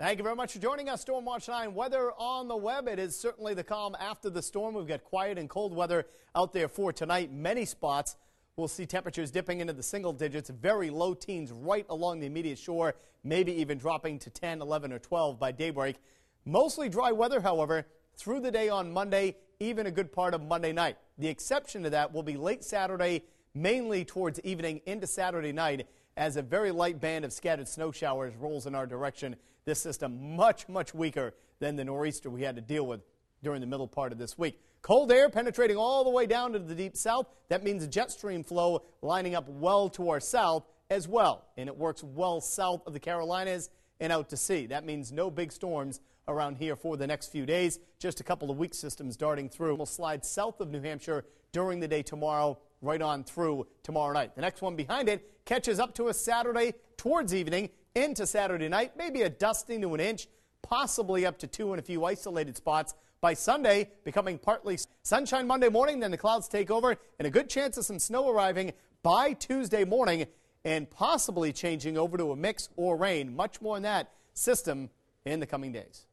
Thank you very much for joining us. Storm Watch 9 weather on the web. It is certainly the calm after the storm. We've got quiet and cold weather out there for tonight. Many spots We'll see temperatures dipping into the single digits, very low teens right along the immediate shore, maybe even dropping to 10, 11, or 12 by daybreak. Mostly dry weather, however, through the day on Monday, even a good part of Monday night. The exception to that will be late Saturday, mainly towards evening into Saturday night, as a very light band of scattered snow showers rolls in our direction. This system much, much weaker than the nor'easter we had to deal with during the middle part of this week. Cold air penetrating all the way down to the deep south. That means a jet stream flow lining up well to our south as well. And it works well south of the Carolinas and out to sea. That means no big storms around here for the next few days. Just a couple of weak systems darting through. We'll slide south of New Hampshire during the day tomorrow, right on through tomorrow night. The next one behind it catches up to us Saturday towards evening into Saturday night. Maybe a dusting to an inch, possibly up to two in a few isolated spots by Sunday, becoming partly sunshine Monday morning, then the clouds take over, and a good chance of some snow arriving by Tuesday morning, and possibly changing over to a mix or rain. Much more in that system in the coming days.